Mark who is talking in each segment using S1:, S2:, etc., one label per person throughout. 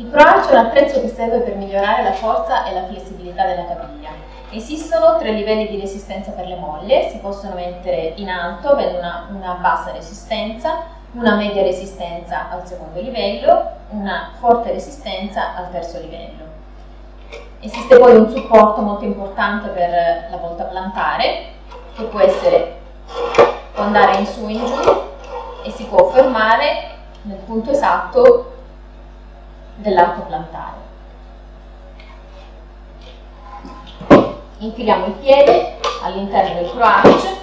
S1: Il ProArch è un attrezzo che serve per migliorare la forza e la flessibilità della caviglia. Esistono tre livelli di resistenza per le moglie, si possono mettere in alto avendo una, una bassa resistenza, una media resistenza al secondo livello, una forte resistenza al terzo livello. Esiste poi un supporto molto importante per la volta plantare, che può essere può andare in su e in giù e si può fermare nel punto esatto dell'arco plantare. Infiliamo il piede all'interno del croarch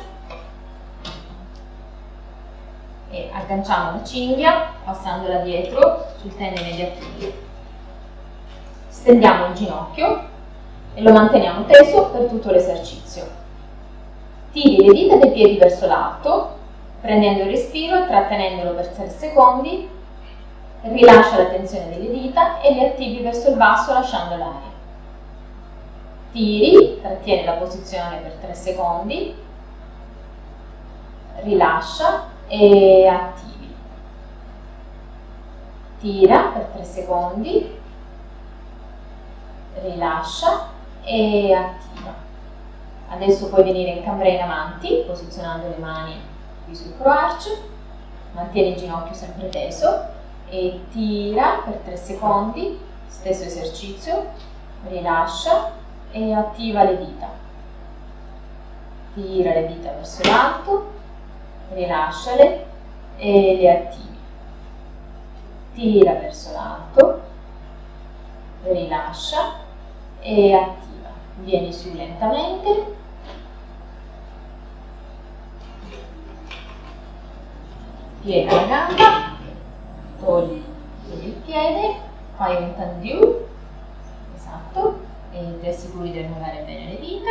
S1: e agganciamo la cinghia passandola dietro sul tendine mediatile. Stendiamo il ginocchio e lo manteniamo teso per tutto l'esercizio. Tiri le dita dei piedi verso l'alto, prendendo il respiro e trattenendolo per 3 secondi rilascia la tensione delle dita e li attivi verso il basso lasciando l'aria. Tiri, trattieni la posizione per 3 secondi, rilascia e attivi. Tira per 3 secondi, rilascia e attiva. Adesso puoi venire in cambrena avanti, posizionando le mani qui sul croarch, mantieni il ginocchio sempre teso e tira per 3 secondi, stesso esercizio, rilascia e attiva le dita. Tira le dita verso l'alto, rilasciale e le attivi. Tira verso l'alto, rilascia e attiva. Vieni su lentamente. Piega la gamba togli il piede, fai un tendu, esatto, e ti assicuri di allungare bene le dita,